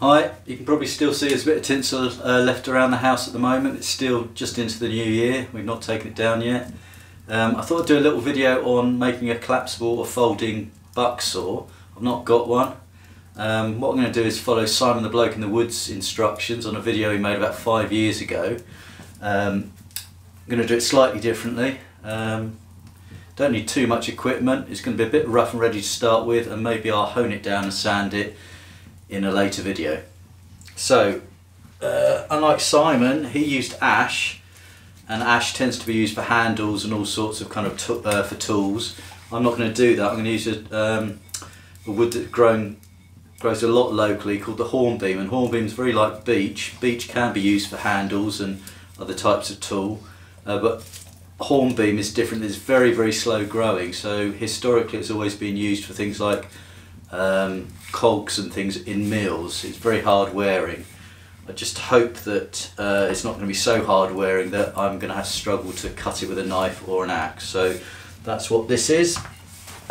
Hi, you can probably still see there's a bit of tinsel uh, left around the house at the moment. It's still just into the new year. We've not taken it down yet. Um, I thought I'd do a little video on making a collapsible or folding buck saw. I've not got one. Um, what I'm going to do is follow Simon the Bloke in the Woods instructions on a video he made about five years ago. Um, I'm going to do it slightly differently. Um, don't need too much equipment. It's going to be a bit rough and ready to start with and maybe I'll hone it down and sand it in a later video. So, uh, unlike Simon, he used ash, and ash tends to be used for handles and all sorts of kind of uh, for tools. I'm not going to do that. I'm going to use a, um, a wood that grown grows a lot locally called the hornbeam, and hornbeam is very like beech. Beech can be used for handles and other types of tool, uh, but hornbeam is different. It's very very slow growing. So historically, it's always been used for things like um, cogs and things in mills. It's very hard wearing. I just hope that uh, it's not going to be so hard wearing that I'm going to have to struggle to cut it with a knife or an axe. So that's what this is.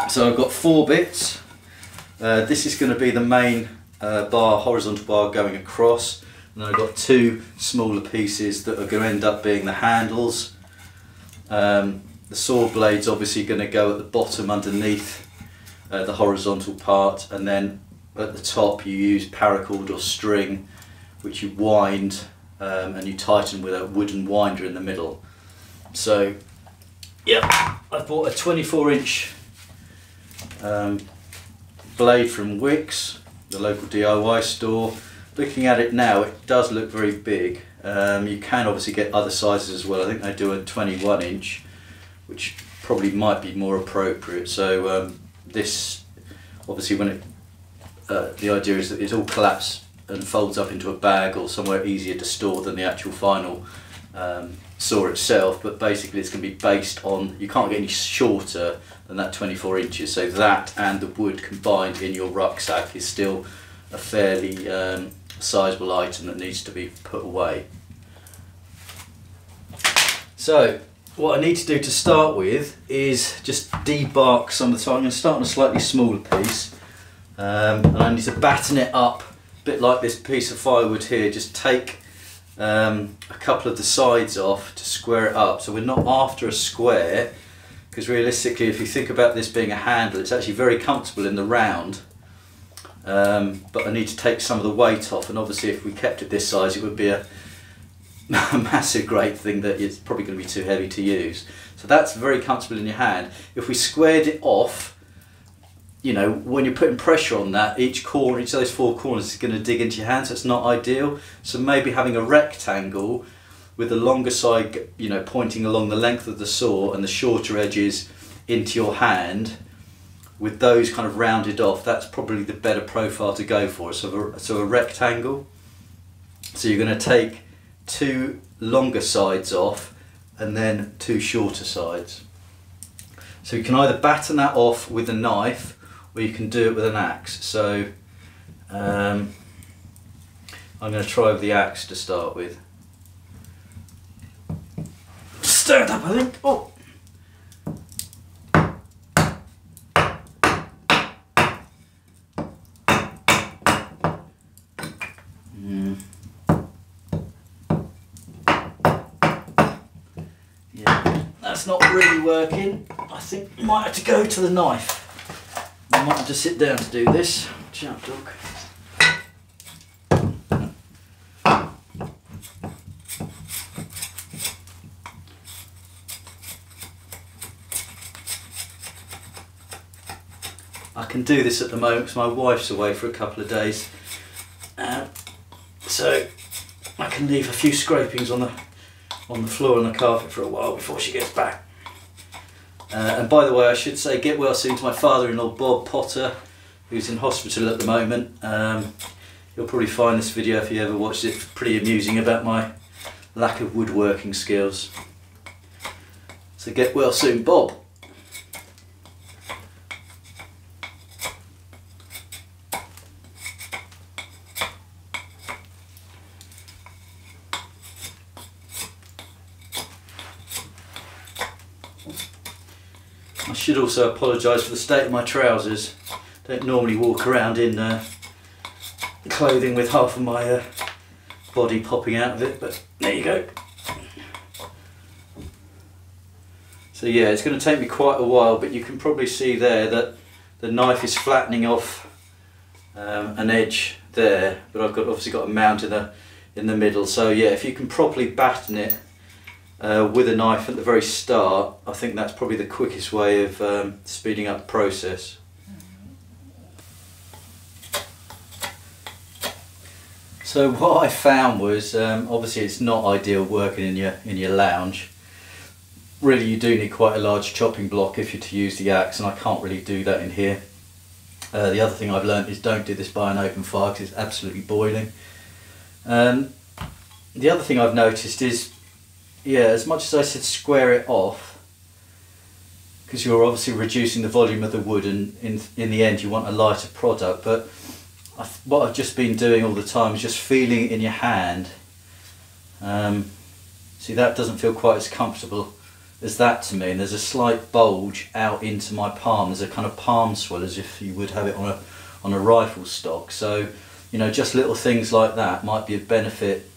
So I've got four bits. Uh, this is going to be the main uh, bar, horizontal bar going across. And I've got two smaller pieces that are going to end up being the handles. Um, the saw blade's obviously going to go at the bottom underneath uh, the horizontal part and then at the top you use paracord or string which you wind um, and you tighten with a wooden winder in the middle. So yep, I bought a 24 inch um, blade from Wickes, the local DIY store. Looking at it now it does look very big. Um, you can obviously get other sizes as well. I think they do a 21 inch which probably might be more appropriate. So um, this obviously when it uh, the idea is that it all collapses and folds up into a bag or somewhere easier to store than the actual final um, saw itself. But basically it's going to be based on you can't get any shorter than that 24 inches. So that and the wood combined in your rucksack is still a fairly um, sizable item that needs to be put away. So what I need to do to start with is just debark some of the, so I'm going to start on a slightly smaller piece um, and I need to baton it up a bit like this piece of firewood here, just take um, a couple of the sides off to square it up so we're not after a square because realistically if you think about this being a handle it's actually very comfortable in the round um, but I need to take some of the weight off and obviously if we kept it this size it would be a a massive great thing that it's probably going to be too heavy to use. So that's very comfortable in your hand. If we squared it off, you know, when you're putting pressure on that, each corner, each of those four corners is going to dig into your hand, so it's not ideal. So maybe having a rectangle with the longer side, you know, pointing along the length of the saw and the shorter edges into your hand, with those kind of rounded off, that's probably the better profile to go for. So, a, so a rectangle. So you're going to take two longer sides off and then two shorter sides. So you can either baton that off with a knife you can do it with an axe. So um, I'm going to try with the axe to start with. Stir it up I think. Oh. Yeah. that's not really working. I think we might have to go to the knife. I might have to sit down to do this. Jump dog. I can do this at the moment because my wife's away for a couple of days. Uh, so I can leave a few scrapings on the on the floor and the carpet for a while before she gets back. Uh, and by the way, I should say get well soon to my father-in-law Bob Potter, who's in hospital at the moment. Um, you'll probably find this video, if you ever watched it, pretty amusing about my lack of woodworking skills. So get well soon, Bob. Should also apologise for the state of my trousers. Don't normally walk around in uh, clothing with half of my uh, body popping out of it, but there you go. So yeah, it's going to take me quite a while, but you can probably see there that the knife is flattening off um, an edge there, but I've got obviously got a mount in the in the middle. So yeah, if you can properly baton it uh, with a knife at the very start, I think that's probably the quickest way of um, speeding up the process. So what I found was, um, obviously it's not ideal working in your in your lounge. Really you do need quite a large chopping block if you're to use the axe and I can't really do that in here. Uh, the other thing I've learned is don't do this by an open fire because it's absolutely boiling. Um, the other thing I've noticed is, yeah, as much as I said square it off, because you're obviously reducing the volume of the wood and in, in the end you want a lighter product, but I, what I've just been doing all the time is just feeling it in your hand. Um, see that doesn't feel quite as comfortable as that to me and there's a slight bulge out into my palm. There's a kind of palm swell as if you would have it on a on a rifle stock. So you know just little things like that might be of benefit.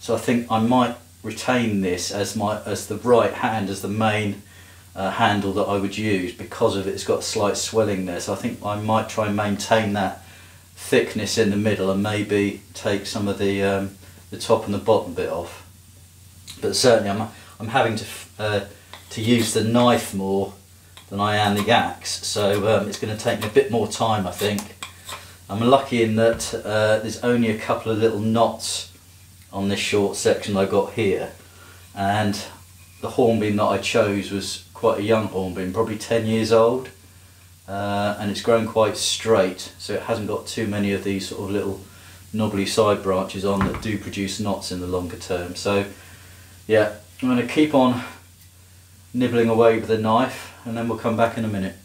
So I think I might retain this as my as the right hand as the main uh, handle that I would use because of it. it's got slight swelling there so I think I might try and maintain that thickness in the middle and maybe take some of the um, the top and the bottom bit off but certainly I'm I'm having to uh, to use the knife more than I am the axe so um, it's going to take me a bit more time I think. I'm lucky in that uh, there's only a couple of little knots on this short section I got here. And the hornbeam that I chose was quite a young hornbeam, probably 10 years old. Uh, and it's grown quite straight so it hasn't got too many of these sort of little knobbly side branches on that do produce knots in the longer term. So yeah I'm going to keep on nibbling away with the knife and then we'll come back in a minute.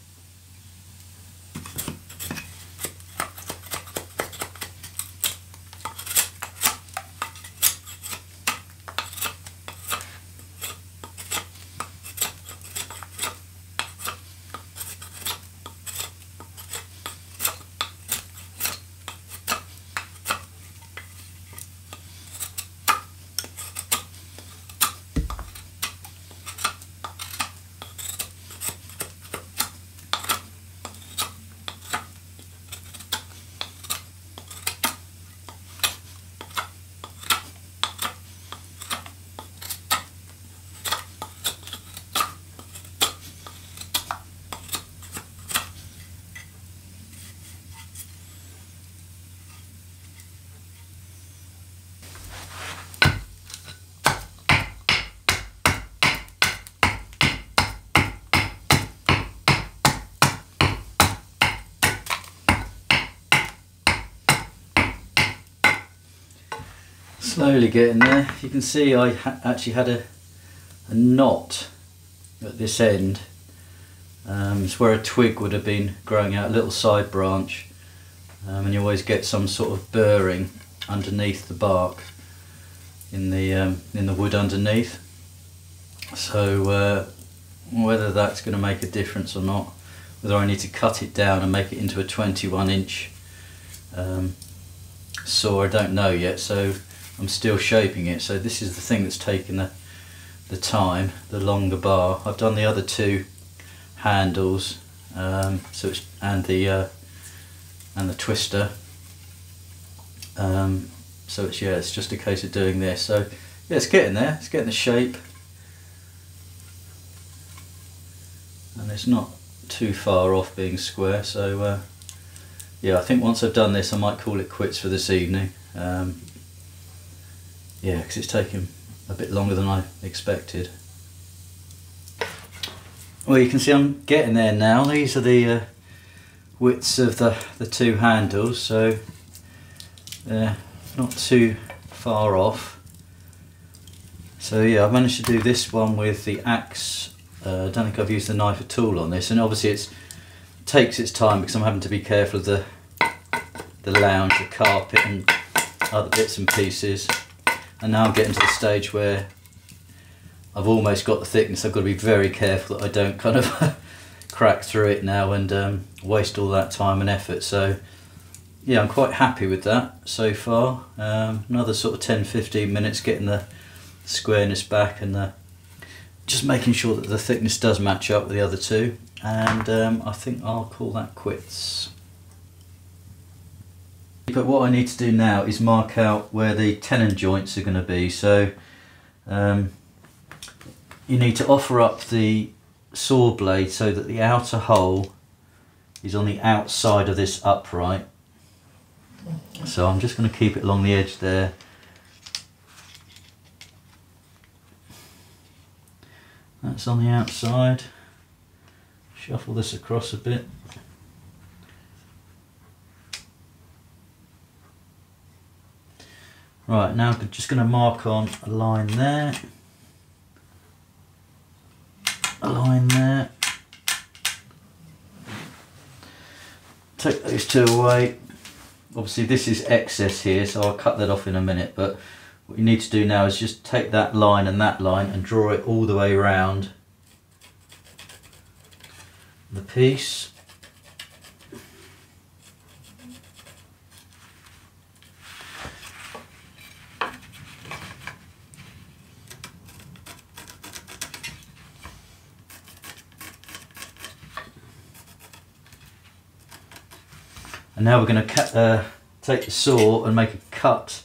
Slowly getting there. You can see I ha actually had a, a knot at this end. Um, it's where a twig would have been growing out, a little side branch. Um, and you always get some sort of burring underneath the bark in the um, in the wood underneath. So uh, whether that's going to make a difference or not, whether I need to cut it down and make it into a 21 inch um, saw, I don't know yet. So I'm still shaping it. So this is the thing that's taken the the time the longer bar. I've done the other two handles um, so it's and the uh, and the twister. Um, so it's yeah it's just a case of doing this. So yeah it's getting there. It's getting the shape. And it's not too far off being square. So uh, yeah I think once I've done this I might call it quits for this evening. Um, yeah, because it's taken a bit longer than I expected. Well, you can see I'm getting there now. These are the uh, widths of the, the two handles, so they're not too far off. So yeah, I've managed to do this one with the axe. Uh, I don't think I've used the knife at all on this, and obviously it takes its time because I'm having to be careful of the the lounge, the carpet, and other bits and pieces and now I'm getting to the stage where I've almost got the thickness I've got to be very careful that I don't kind of crack through it now and um, waste all that time and effort so yeah, I'm quite happy with that so far. Um, another sort of 10-15 minutes getting the squareness back and the just making sure that the thickness does match up with the other two and um, I think I'll call that quits. But what I need to do now is mark out where the tenon joints are going to be so um, you need to offer up the saw blade so that the outer hole is on the outside of this upright so I'm just going to keep it along the edge there. That's on the outside. Shuffle this across a bit. Right, now I'm just going to mark on a line there. A line there. Take those two away obviously this is excess here so I'll cut that off in a minute but what you need to do now is just take that line and that line and draw it all the way around the piece And now we're going to uh, take the saw and make a cut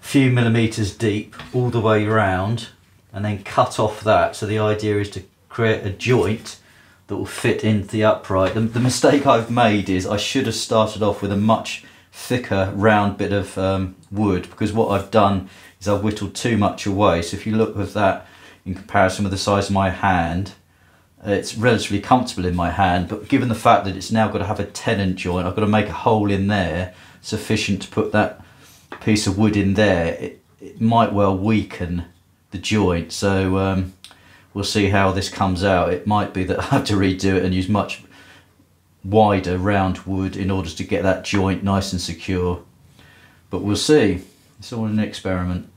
a few millimeters deep all the way around and then cut off that. So the idea is to create a joint that will fit into the upright. The, the mistake I've made is I should have started off with a much thicker round bit of um, wood because what I've done is I've whittled too much away. So if you look with that in comparison with the size of my hand, it's relatively comfortable in my hand, but given the fact that it's now got to have a tenon joint, I've got to make a hole in there sufficient to put that piece of wood in there. It, it might well weaken the joint, so um, we'll see how this comes out. It might be that I have to redo it and use much wider round wood in order to get that joint nice and secure, but we'll see. It's all an experiment.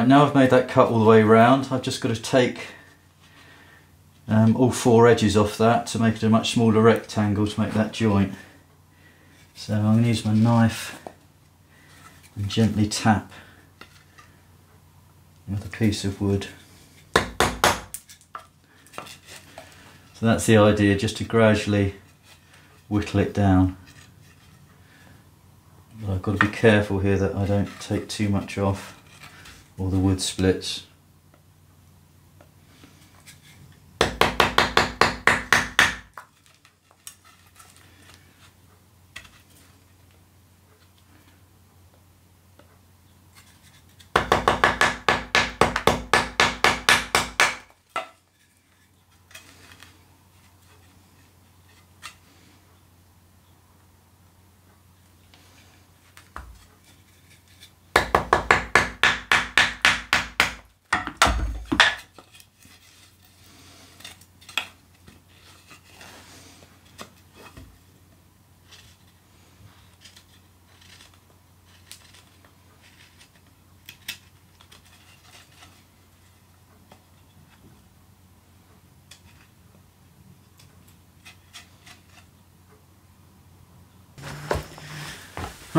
Right, now I've made that cut all the way around, I've just got to take um, all four edges off that to make it a much smaller rectangle to make that joint. So I'm going to use my knife and gently tap with a piece of wood. So that's the idea, just to gradually whittle it down. But I've got to be careful here that I don't take too much off or the wood splits.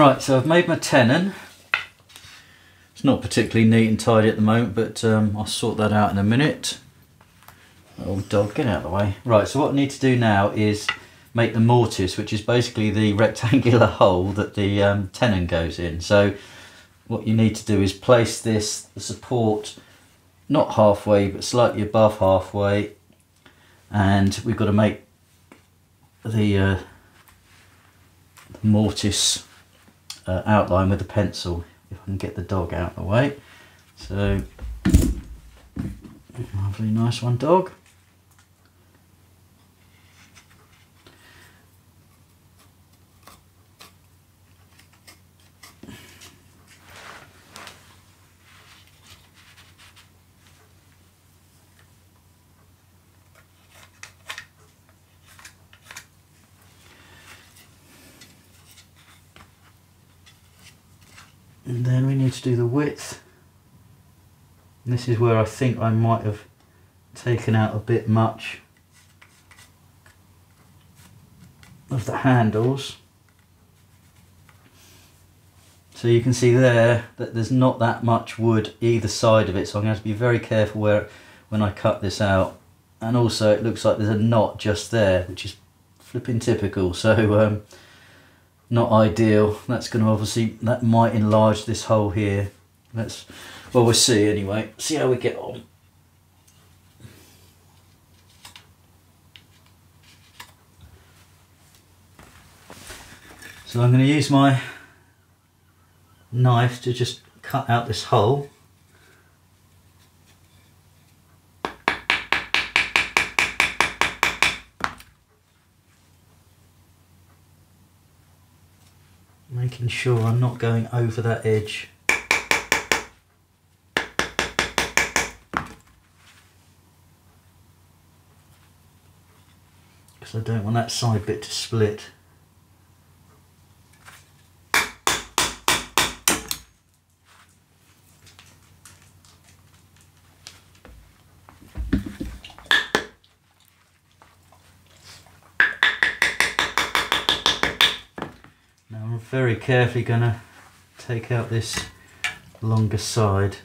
Right, so I've made my tenon. It's not particularly neat and tidy at the moment, but um, I'll sort that out in a minute. Oh dog, get out of the way. Right, so what I need to do now is make the mortise, which is basically the rectangular hole that the um, tenon goes in. So what you need to do is place this, the support, not halfway, but slightly above halfway. And we've got to make the uh, mortise uh, outline with a pencil if I can get the dog out of the way. So Lovely, nice one, dog. And then we need to do the width. And this is where I think I might have taken out a bit much of the handles. So you can see there that there's not that much wood either side of it, so I'm going to, to be very careful where when I cut this out. And also it looks like there's a knot just there, which is flipping typical. So um, not ideal. That's going to obviously, that might enlarge this hole here. Let's, well, we'll see anyway. See how we get on. So I'm going to use my knife to just cut out this hole. Making sure I'm not going over that edge. Because I don't want that side bit to split. Very carefully going to take out this longer side.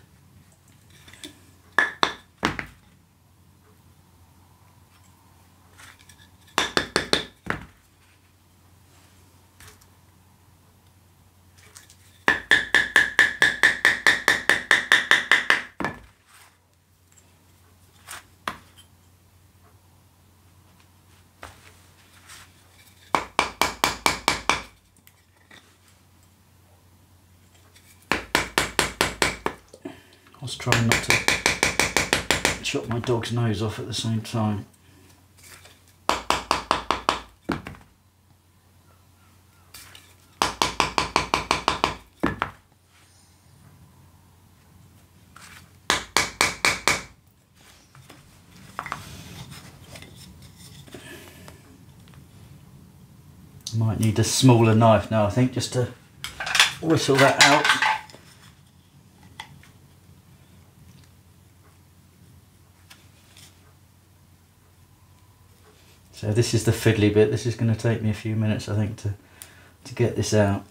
was trying not to chop nose off at the same time. Might need a smaller knife now I think just to whistle that out. So this is the fiddly bit. This is going to take me a few minutes, I think, to, to get this out.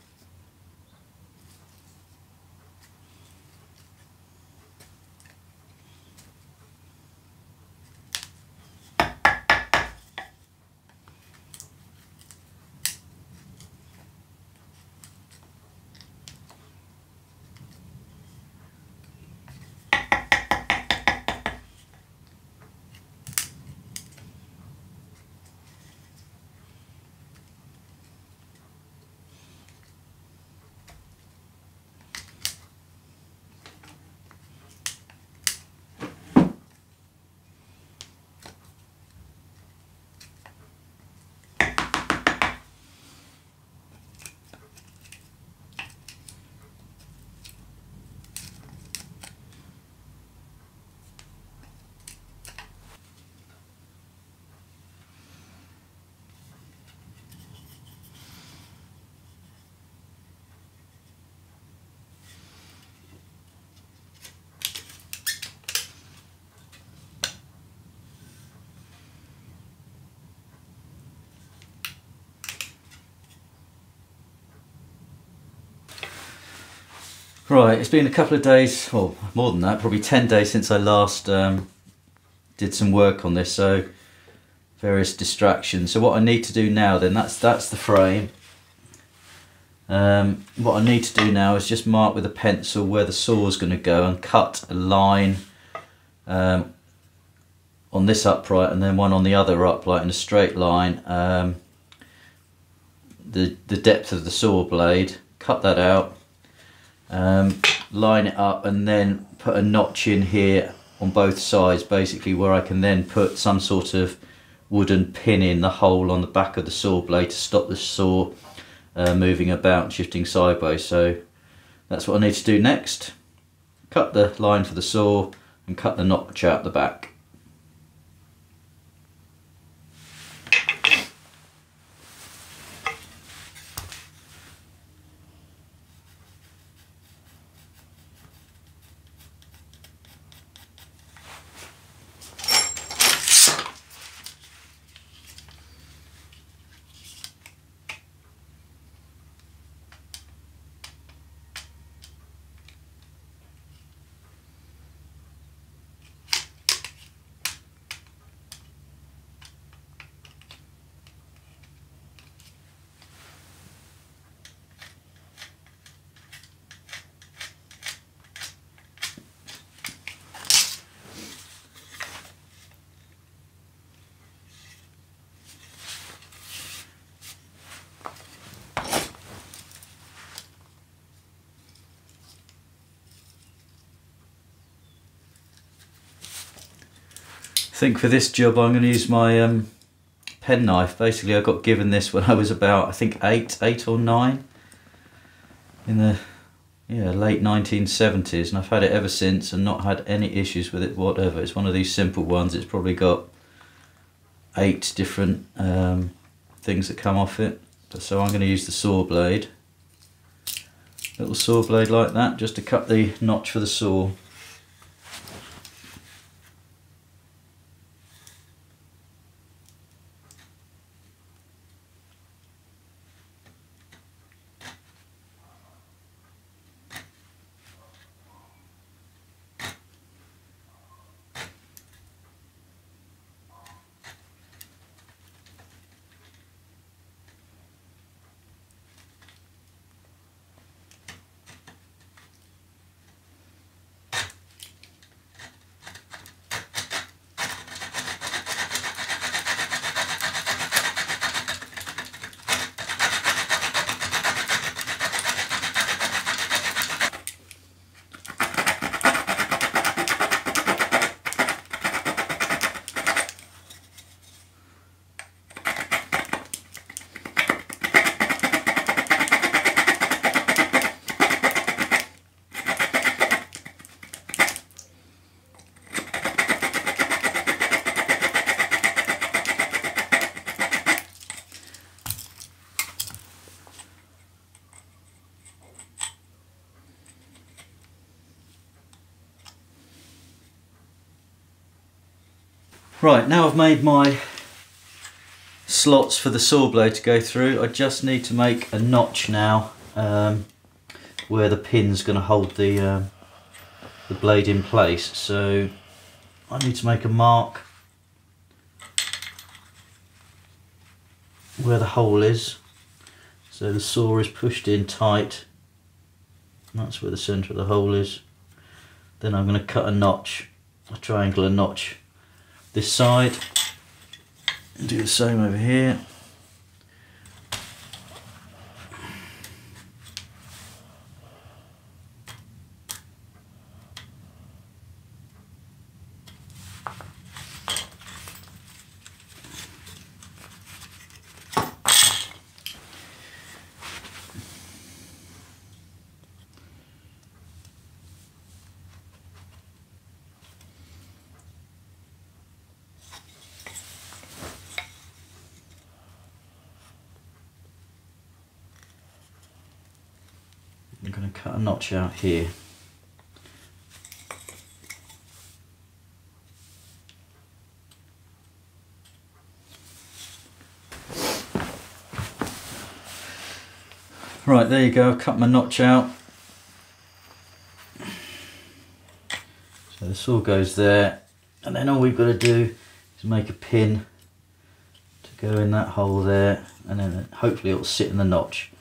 Right, it's been a couple of days, well more than that, probably 10 days since I last um, did some work on this, so various distractions. So what I need to do now then, that's, that's the frame. Um, what I need to do now is just mark with a pencil where the saw is going to go and cut a line um, on this upright and then one on the other upright in a straight line. Um, the, the depth of the saw blade, cut that out um, line it up and then put a notch in here on both sides basically where I can then put some sort of wooden pin in the hole on the back of the saw blade to stop the saw uh, moving about shifting sideways. So that's what I need to do next. Cut the line for the saw and cut the notch out the back think for this job I'm going to use my um, penknife. Basically I got given this when I was about I think 8, 8 or 9 in the yeah late 1970s and I've had it ever since and not had any issues with it whatever. It's one of these simple ones. It's probably got eight different um, things that come off it. So I'm going to use the saw blade. Little saw blade like that just to cut the notch for the saw. Right, now I've made my slots for the saw blade to go through, I just need to make a notch now um, where the pin's going to hold the, uh, the blade in place. So I need to make a mark where the hole is. So the saw is pushed in tight. That's where the centre of the hole is. Then I'm going to cut a notch, a triangular notch this side. And do the same over here cut a notch out here. Right, there you go, I've cut my notch out. So the saw goes there, and then all we've got to do is make a pin to go in that hole there, and then hopefully it'll sit in the notch.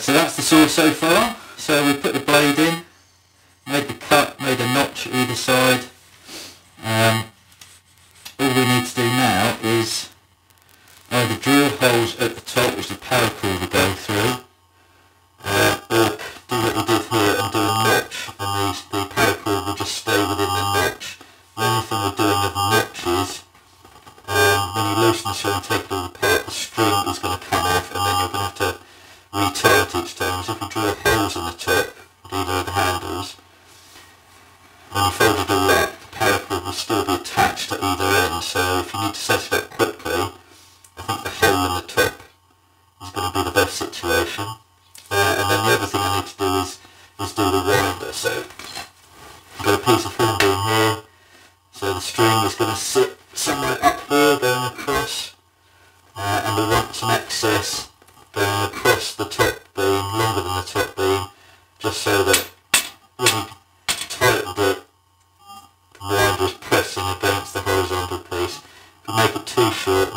So that's the saw so far. So we put the blade in, made the cut, made a notch either side.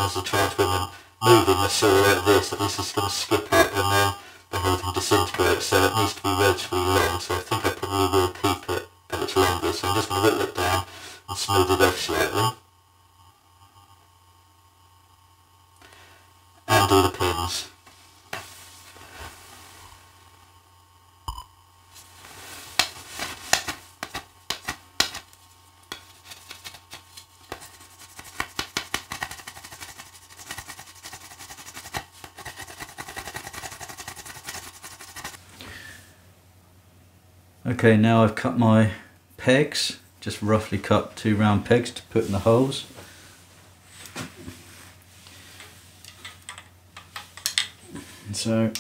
There's a when I'm moving the saw like this, at least it's going to skip it and then the whole thing disintegrates, so it needs to be relatively long, so I think I probably will keep it at its longer, So I'm just going to whittle it down and smooth it off slightly. And do the pins. Okay, now I've cut my pegs, just roughly cut two round pegs to put in the holes. And so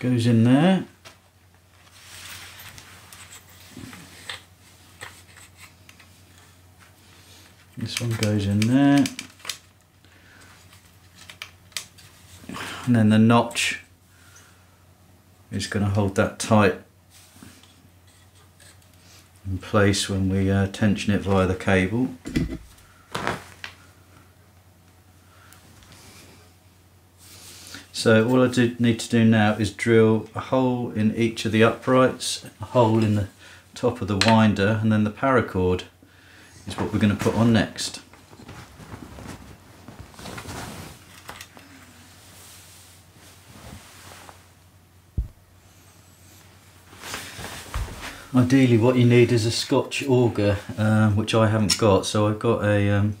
goes in there. This one goes in there. And then the notch is going to hold that tight in place when we uh, tension it via the cable. So all I do need to do now is drill a hole in each of the uprights, a hole in the top of the winder and then the paracord is what we're going to put on next. Ideally what you need is a Scotch auger, um, which I haven't got, so I've got a, um,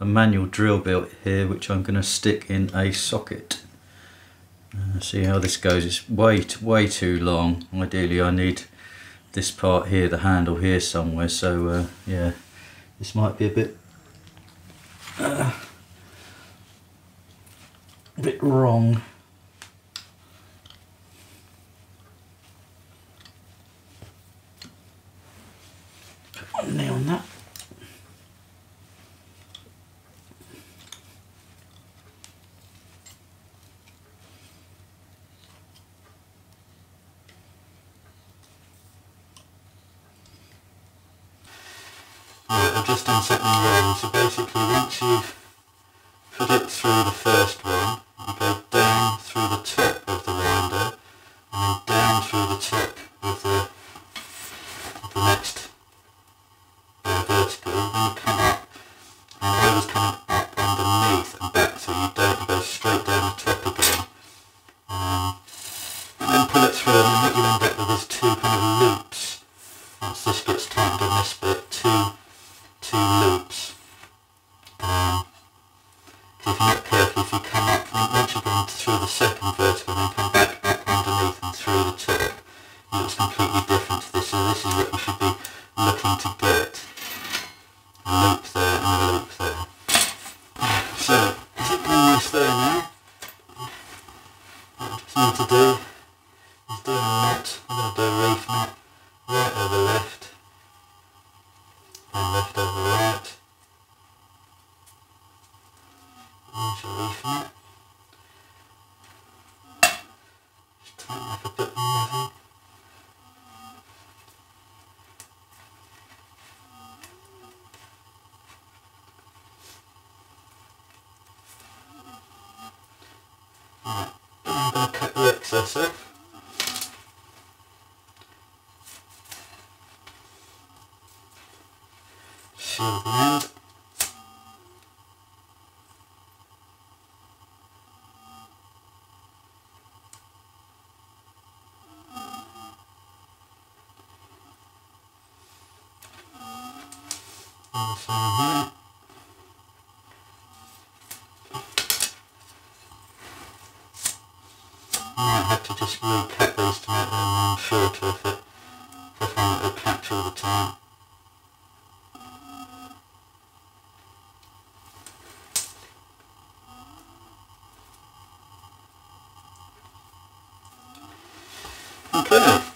a manual drill bit here which I'm going to stick in a socket. Uh, see how this goes, it's way, way too long. Ideally I need this part here, the handle here somewhere, so uh, yeah, this might be a bit, uh, a bit wrong. One nail on the excess off. Seal the end. And the same here. might have to just repack these to make them um, shorter if, it, all the time. Okay,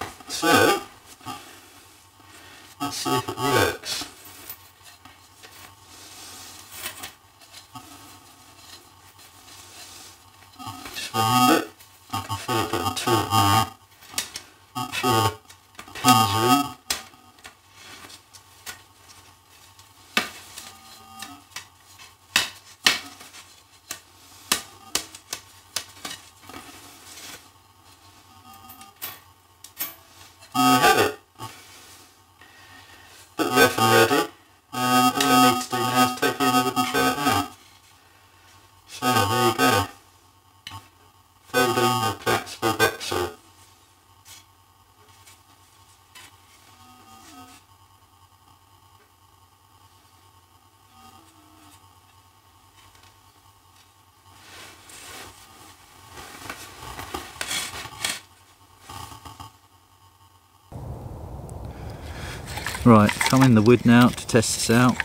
Right, come in the wood now to test this out.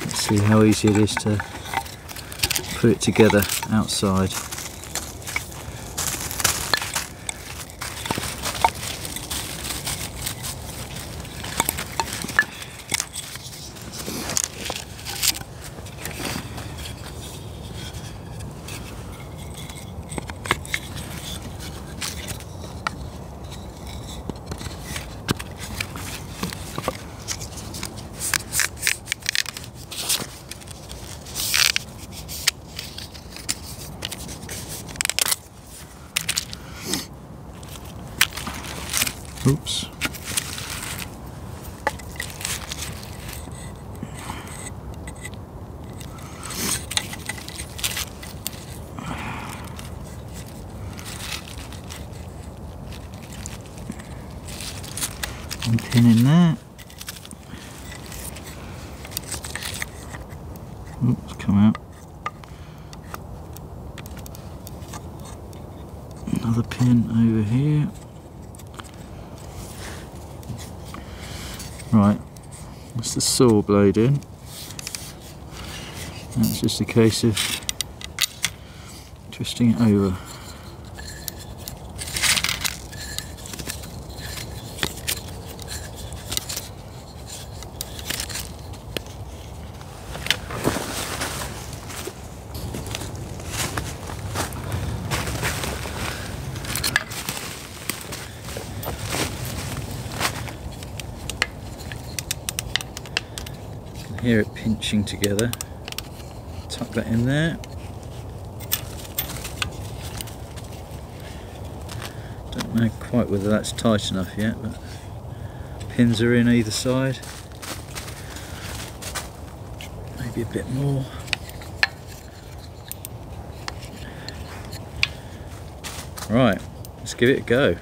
Let's see how easy it is to put it together outside. Oops. One pin in there. Oops, come out. Another pin over here. Right, that's the saw blade in. That's just a case of twisting it over. can pinching together. Tuck that in there. Don't know quite whether that's tight enough yet, but pins are in either side. Maybe a bit more. Right, let's give it a go.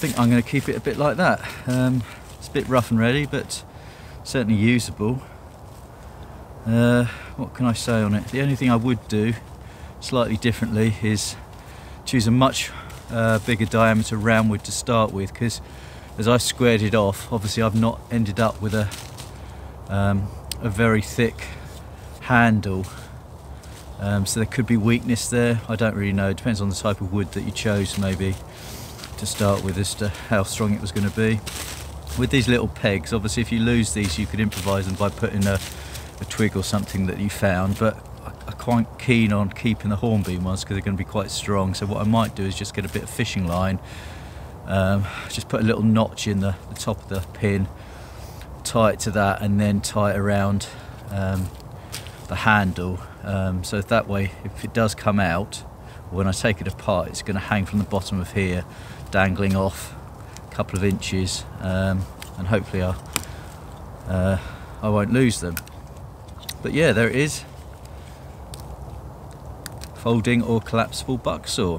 Think I'm going to keep it a bit like that. Um, it's a bit rough and ready, but certainly usable. Uh, what can I say on it? The only thing I would do slightly differently is choose a much uh, bigger diameter round wood to start with because as I squared it off, obviously I've not ended up with a, um, a very thick handle. Um, so there could be weakness there. I don't really know. It depends on the type of wood that you chose maybe to start with as to how strong it was going to be. With these little pegs, obviously if you lose these you could improvise them by putting a, a twig or something that you found, but I'm quite keen on keeping the hornbeam ones because they're going to be quite strong. So what I might do is just get a bit of fishing line, um, just put a little notch in the, the, top of the pin, tie it to that, and then tie it around um, the handle. Um, so that way, if it does come out, when I take it apart, it's going to hang from the bottom of here, dangling off a couple of inches, um, and hopefully I uh, I won't lose them. But yeah, there it is folding or collapsible buck saw.